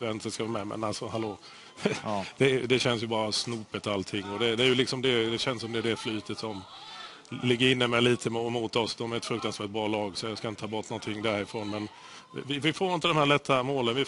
inte ska vara med, men alltså hallå. Ja. Det, det känns ju bara snopet allting och det, det är ju liksom det, det känns som det är det flytet som ligger inne med lite mot oss. De är ett fruktansvärt bra lag så jag ska inte ta bort någonting därifrån men vi, vi får inte de här lätta målen. Vi